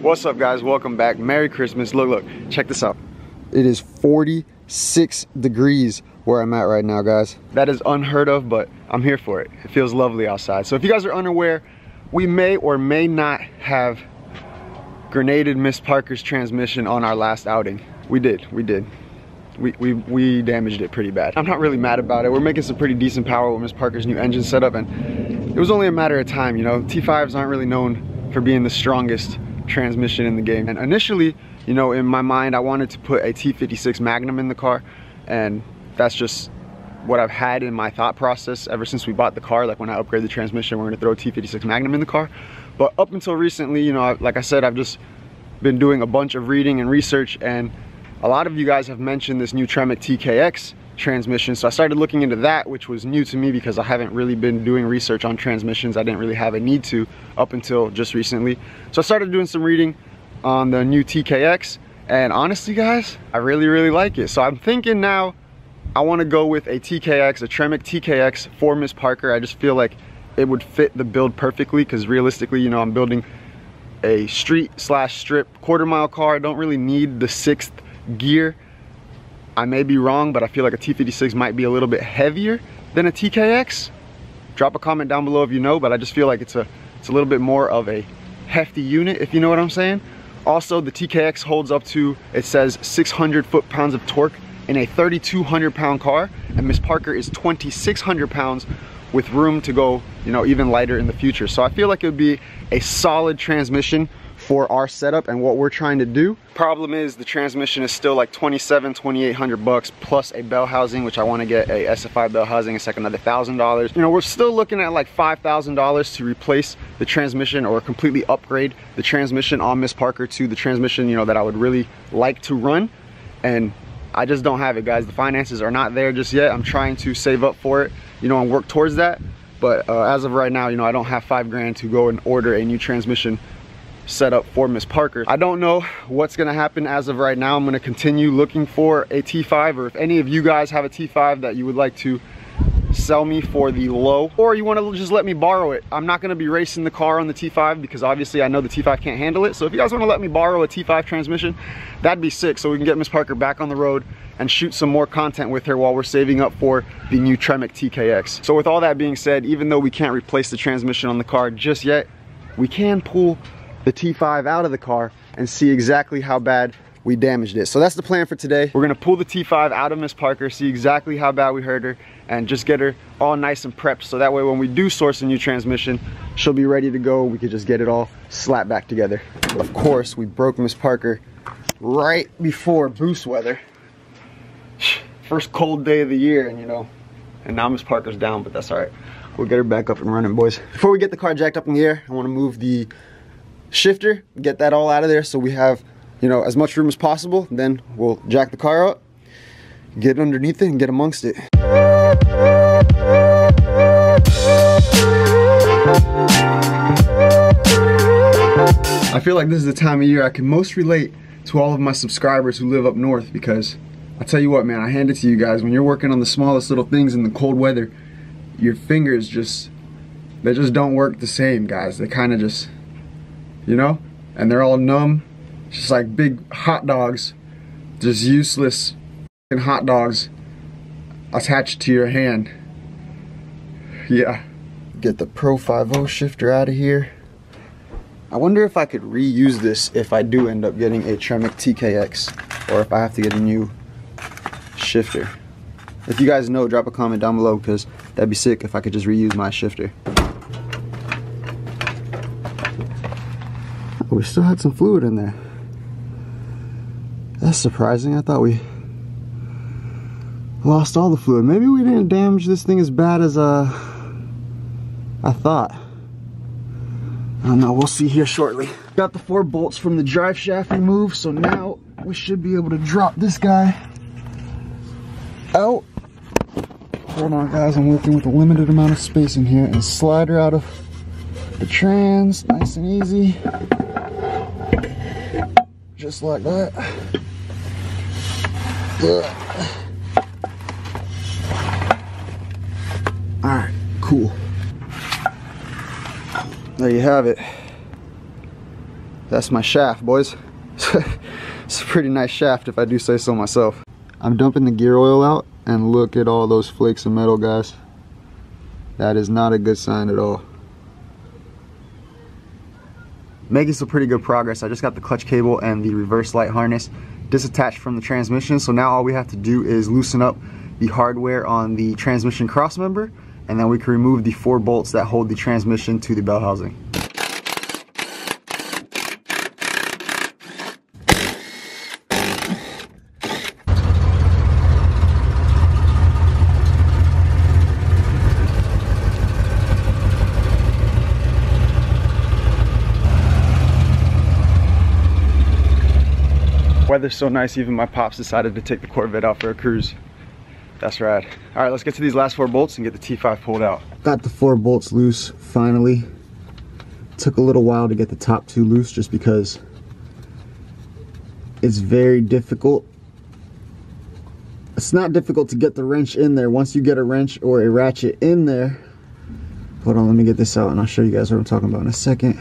What's up guys, welcome back. Merry Christmas. Look, look, check this out. It is 46 degrees where I'm at right now, guys. That is unheard of, but I'm here for it. It feels lovely outside. So if you guys are unaware, we may or may not have grenaded Miss Parker's transmission on our last outing. We did, we did. We, we, we damaged it pretty bad. I'm not really mad about it. We're making some pretty decent power with Miss Parker's new engine setup and it was only a matter of time, you know. T5s aren't really known for being the strongest transmission in the game. And initially, you know, in my mind, I wanted to put a T56 Magnum in the car and that's just what I've had in my thought process ever since we bought the car. Like when I upgrade the transmission, we're gonna throw a T56 Magnum in the car. But up until recently, you know, like I said, I've just been doing a bunch of reading and research and a lot of you guys have mentioned this new Tremec TKX transmission. So I started looking into that, which was new to me because I haven't really been doing research on transmissions. I didn't really have a need to up until just recently. So I started doing some reading on the new TKX and honestly guys, I really, really like it. So I'm thinking now I wanna go with a TKX, a Tremec TKX for Miss Parker. I just feel like it would fit the build perfectly because realistically, you know, I'm building a street slash strip quarter mile car. I don't really need the sixth gear. I may be wrong, but I feel like a T56 might be a little bit heavier than a TKX. Drop a comment down below if you know, but I just feel like it's a, it's a little bit more of a hefty unit, if you know what I'm saying. Also, the TKX holds up to, it says 600 foot-pounds of torque in a 3,200 pound car, and Miss Parker is 2,600 pounds with room to go, you know, even lighter in the future. So I feel like it would be a solid transmission for our setup and what we're trying to do. Problem is the transmission is still like 27, 2800 bucks plus a bell housing, which I want to get a SFI bell housing. It's like another thousand dollars. You know, we're still looking at like $5,000 to replace the transmission or completely upgrade the transmission on Miss Parker to the transmission, you know, that I would really like to run. And I just don't have it, guys. The finances are not there just yet. I'm trying to save up for it, you know, and work towards that. But uh, as of right now, you know, I don't have five grand to go and order a new transmission set up for Miss Parker. I don't know what's gonna happen as of right now. I'm gonna continue looking for a T5 or if any of you guys have a T5 that you would like to sell me for the low or you want to just let me borrow it i'm not going to be racing the car on the t5 because obviously i know the t5 can't handle it so if you guys want to let me borrow a t5 transmission that'd be sick so we can get miss parker back on the road and shoot some more content with her while we're saving up for the new tremec tkx so with all that being said even though we can't replace the transmission on the car just yet we can pull the T5 out of the car and see exactly how bad we damaged it. So that's the plan for today. We're gonna pull the T5 out of Miss Parker, see exactly how bad we hurt her, and just get her all nice and prepped. So that way when we do source a new transmission, she'll be ready to go. We could just get it all slapped back together. Of course, we broke Miss Parker right before boost weather. First cold day of the year, and you know, and now Miss Parker's down, but that's all right. We'll get her back up and running, boys. Before we get the car jacked up in the air, I wanna move the shifter, get that all out of there so we have, you know, as much room as possible. Then we'll jack the car up, get underneath it and get amongst it. I feel like this is the time of year I can most relate to all of my subscribers who live up north because I tell you what man, I hand it to you guys, when you're working on the smallest little things in the cold weather, your fingers just, they just don't work the same guys. They kind of just, you know? And they're all numb, just like big hot dogs, just useless hot dogs attached to your hand. Yeah. Get the Pro 5.0 shifter out of here. I wonder if I could reuse this if I do end up getting a Tremec TKX or if I have to get a new shifter. If you guys know, drop a comment down below because that'd be sick if I could just reuse my shifter. We still had some fluid in there. That's surprising. I thought we lost all the fluid. Maybe we didn't damage this thing as bad as uh, I thought. I don't know, we'll see here shortly. Got the four bolts from the drive shaft removed, so now we should be able to drop this guy out. Hold on guys, I'm working with a limited amount of space in here and slide her out of the trans, nice and easy just like that. All right, cool. There you have it. that's my shaft, boys. it's a pretty nice shaft if I do say so myself. I'm dumping the gear oil out and look at all those flakes of metal, guys. That is not a good sign at all. Making some pretty good progress. I just got the clutch cable and the reverse light harness disattached from the transmission. So now all we have to do is loosen up the hardware on the transmission crossmember and then we can remove the four bolts that hold the transmission to the bell housing. Weather's so nice, even my pops decided to take the Corvette out for a cruise. That's rad. All right, let's get to these last four bolts and get the T5 pulled out. Got the four bolts loose, finally. Took a little while to get the top two loose just because it's very difficult. It's not difficult to get the wrench in there. Once you get a wrench or a ratchet in there, hold on, let me get this out and I'll show you guys what I'm talking about in a second.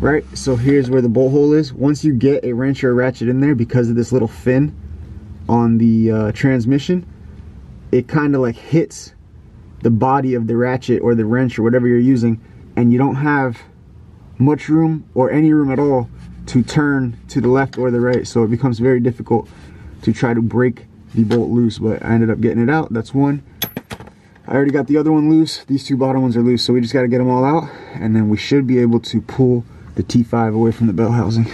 Right? So here's where the bolt hole is. Once you get a wrench or a ratchet in there because of this little fin on the uh, transmission, it kind of like hits the body of the ratchet or the wrench or whatever you're using and you don't have much room or any room at all to turn to the left or the right. So it becomes very difficult to try to break the bolt loose, but I ended up getting it out. That's one. I already got the other one loose. These two bottom ones are loose, so we just got to get them all out, and then we should be able to pull the T5 away from the bell housing.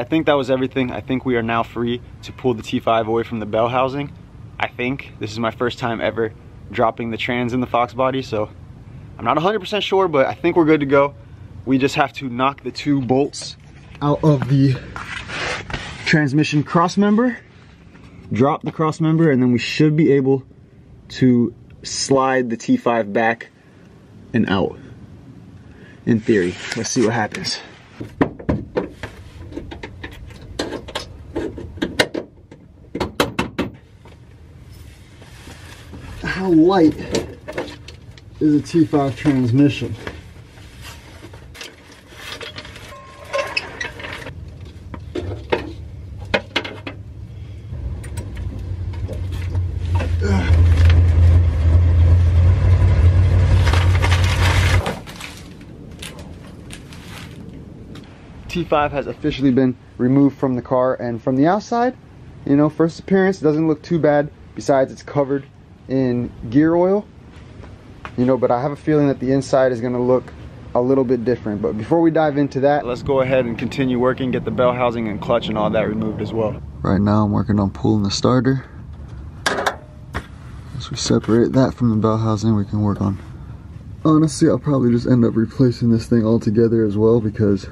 I think that was everything. I think we are now free to pull the T5 away from the bell housing. I think this is my first time ever dropping the trans in the Fox body, so I'm not 100% sure, but I think we're good to go. We just have to knock the two bolts out of the transmission cross member, drop the cross member, and then we should be able to slide the T5 back and out in theory. Let's see what happens. how light is a T5 transmission. T5 has officially been removed from the car and from the outside, you know, first appearance doesn't look too bad. Besides, it's covered in gear oil you know but I have a feeling that the inside is gonna look a little bit different. But before we dive into that let's go ahead and continue working get the bell housing and clutch and all that removed as well. Right now I'm working on pulling the starter. As we separate that from the bell housing we can work on honestly I'll probably just end up replacing this thing altogether as well because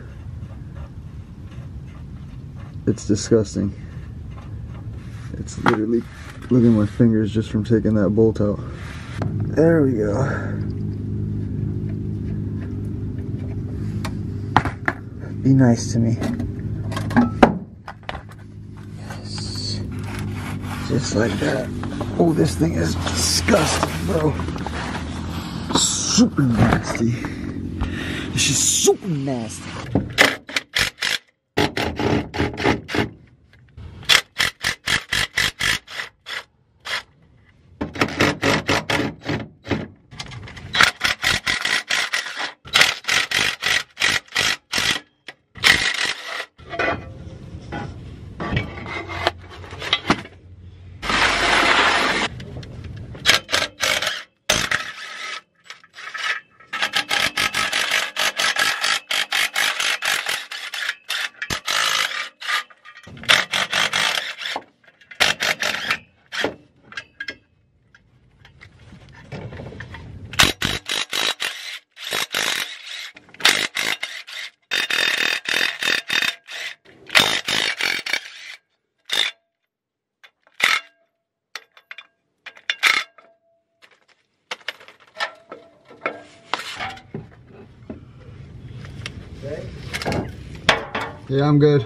it's disgusting. It's literally Look at my fingers just from taking that bolt out. There we go. Be nice to me. Yes. Just like that. Oh, this thing is disgusting, bro. Super nasty. This is super nasty. Yeah, I'm good.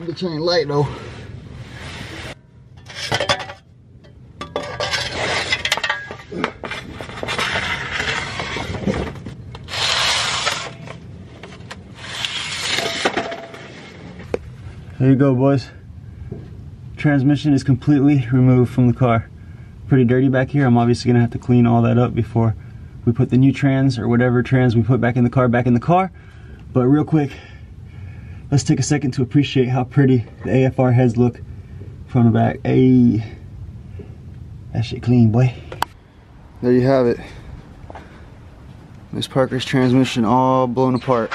The chain light though. There you go, boys. Transmission is completely removed from the car. Pretty dirty back here. I'm obviously gonna have to clean all that up before we put the new trans or whatever trans we put back in the car back in the car. But real quick, let's take a second to appreciate how pretty the AFR heads look front and back. Hey, that shit clean, boy. There you have it. Miss Parker's transmission all blown apart.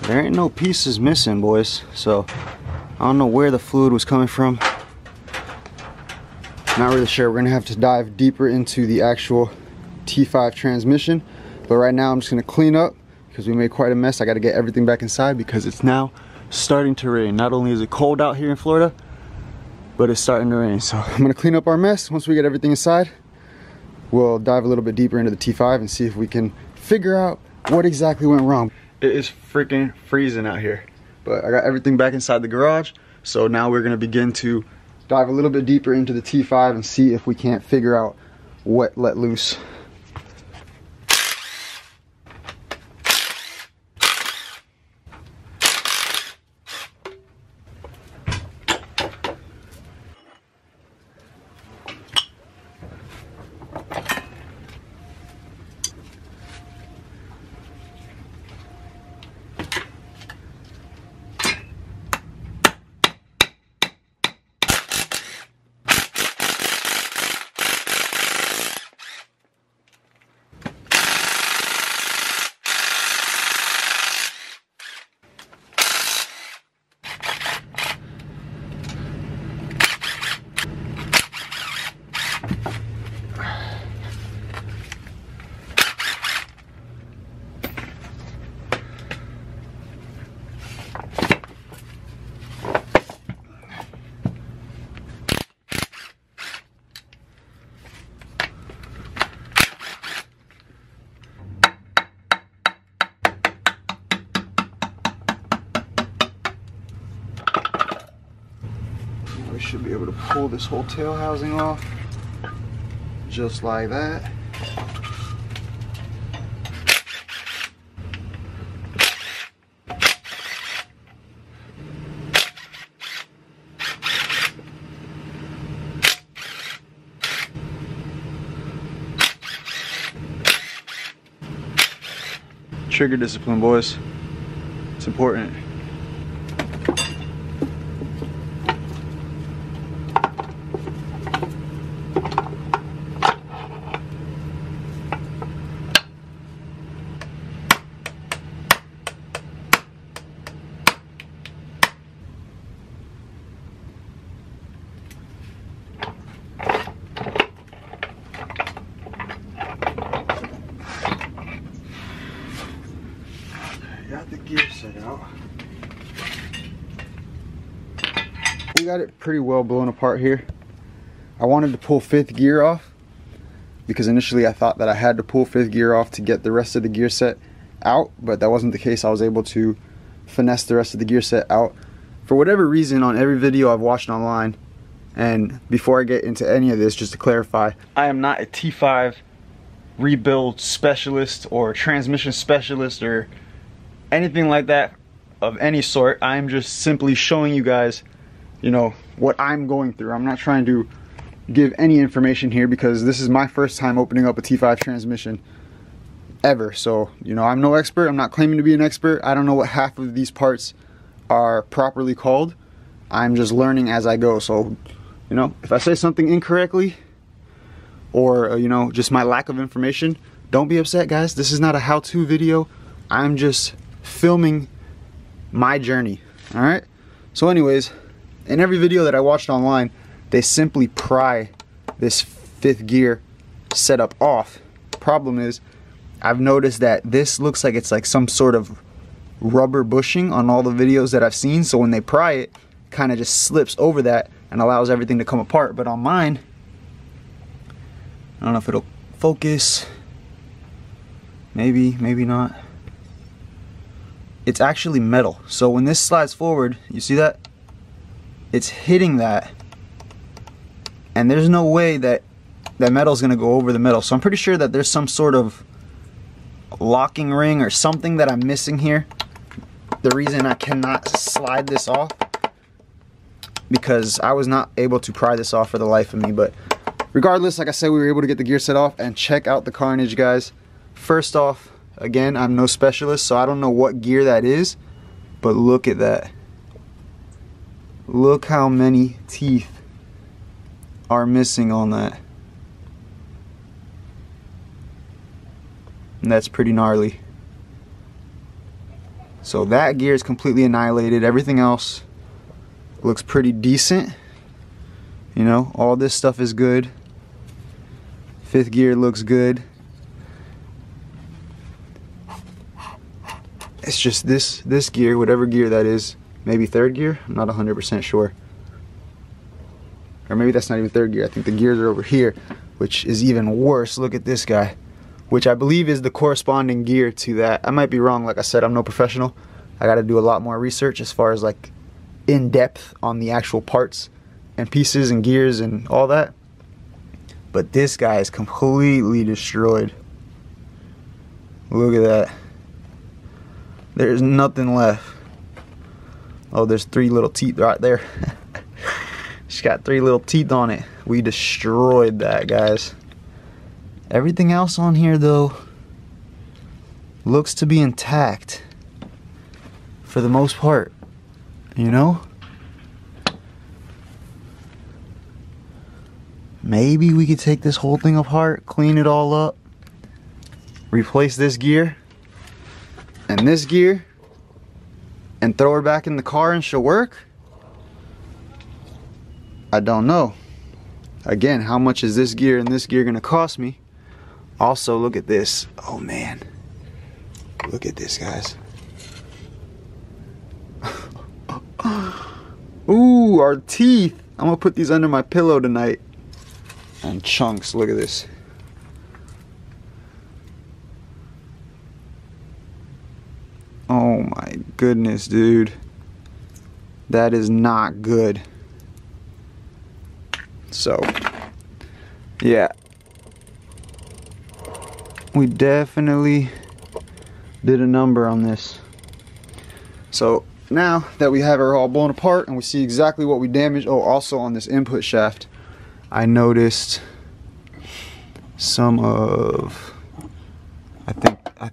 There ain't no pieces missing, boys. So I don't know where the fluid was coming from. Not really sure. We're gonna have to dive deeper into the actual T5 transmission. But right now I'm just gonna clean up because we made quite a mess. I gotta get everything back inside because it's now starting to rain. Not only is it cold out here in Florida, but it's starting to rain. So I'm gonna clean up our mess. Once we get everything inside, we'll dive a little bit deeper into the T5 and see if we can figure out what exactly went wrong. It is freaking freezing out here. But I got everything back inside the garage. So now we're gonna begin to dive a little bit deeper into the T5 and see if we can't figure out what let loose. We should be able to pull this whole tail housing off just like that. Trigger discipline, boys. It's important. Got the gear set out. We got it pretty well blown apart here. I wanted to pull fifth gear off because initially I thought that I had to pull fifth gear off to get the rest of the gear set out, but that wasn't the case. I was able to finesse the rest of the gear set out. For whatever reason, on every video I've watched online, and before I get into any of this, just to clarify, I am not a T5 rebuild specialist or transmission specialist or anything like that of any sort. I'm just simply showing you guys, you know, what I'm going through. I'm not trying to give any information here because this is my first time opening up a T5 transmission ever. So, you know, I'm no expert. I'm not claiming to be an expert. I don't know what half of these parts are properly called. I'm just learning as I go. So, you know, if I say something incorrectly or, uh, you know, just my lack of information, don't be upset, guys. This is not a how-to video. I'm just filming my journey. All right. So, anyways, in every video that I watched online, they simply pry this fifth gear setup off. Problem is, I've noticed that this looks like it's like some sort of rubber bushing on all the videos that I've seen. So when they pry it, kind of just slips over that and allows everything to come apart. But on mine, I don't know if it'll focus. Maybe, maybe not. It's actually metal. So when this slides forward, you see that? It's hitting that. And there's no way that that metal is going to go over the metal. So I'm pretty sure that there's some sort of locking ring or something that I'm missing here. The reason I cannot slide this off because I was not able to pry this off for the life of me. But regardless, like I said, we were able to get the gear set off and check out the carnage, guys. First off, again, I'm no specialist, so I don't know what gear that is, but look at that. Look how many teeth are missing on that. And that's pretty gnarly. So that gear is completely annihilated. Everything else looks pretty decent. You know, all this stuff is good. Fifth gear looks good. It's just this this gear, whatever gear that is, maybe third gear. I'm not 100% sure. Or maybe that's not even third gear. I think the gears are over here, which is even worse. Look at this guy which I believe is the corresponding gear to that. I might be wrong, like I said, I'm no professional. I gotta do a lot more research as far as like in depth on the actual parts and pieces and gears and all that. But this guy is completely destroyed. Look at that. There's nothing left. Oh, there's three little teeth right there. She's got three little teeth on it. We destroyed that, guys. Everything else on here though looks to be intact for the most part, you know? Maybe we could take this whole thing apart, clean it all up, replace this gear and this gear and throw her back in the car and she'll work? I don't know. Again, how much is this gear and this gear gonna cost me? Also, look at this. Oh man. Look at this, guys. Ooh, our teeth. I'm gonna put these under my pillow tonight. And chunks, look at this. Oh my goodness, dude. That is not good. So, yeah, we definitely did a number on this. So now that we have it all blown apart and we see exactly what we damaged, oh, also on this input shaft, I noticed some of, I think, I,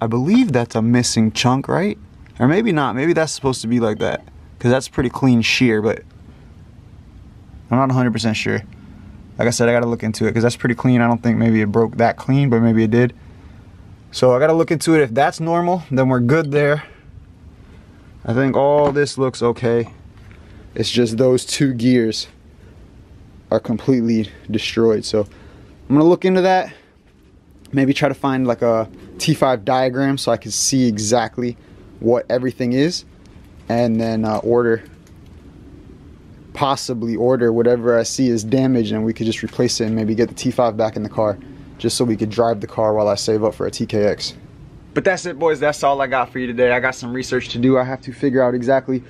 I believe that's a missing chunk, right? Or maybe not, maybe that's supposed to be like that, because that's pretty clean shear, but I'm not 100% sure. Like I said, I gotta look into it because that's pretty clean. I don't think maybe it broke that clean, but maybe it did. So I gotta look into it. If that's normal, then we're good there. I think all this looks okay. It's just those two gears are completely destroyed. So I'm gonna look into that. Maybe try to find like a T5 diagram so I can see exactly what everything is and then uh, order possibly order whatever I see is damaged and we could just replace it and maybe get the T5 back in the car just so we could drive the car while I save up for a TKX. But that's it boys, that's all I got for you today. I got some research to do. I have to figure out exactly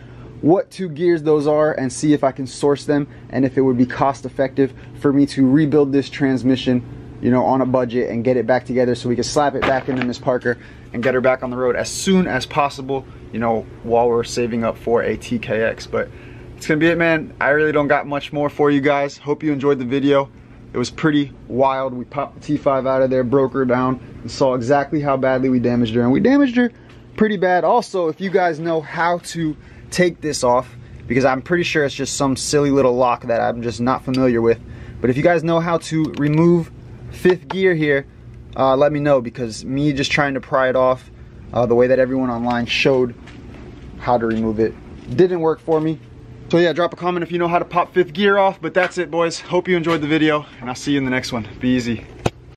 what two gears those are and see if I can source them and if it would be cost effective for me to rebuild this transmission you know, on a budget and get it back together so we can slap it back into Miss Parker and get her back on the road as soon as possible, you know, while we're saving up for a TKX. But it's gonna be it man. I really don't got much more for you guys. Hope you enjoyed the video. It was pretty wild. We popped the t5 out of there broke her down and saw exactly how badly we damaged her. And we damaged her pretty bad. Also if you guys know how to take this off because i'm pretty sure it's just some silly little lock that i'm just not familiar with but if you guys know how to remove fifth gear here uh, let me know because me just trying to pry it off uh, the way that everyone online showed how to remove it didn't work for me so yeah, drop a comment if you know how to pop fifth gear off, but that's it boys. Hope you enjoyed the video and I'll see you in the next one. Be easy.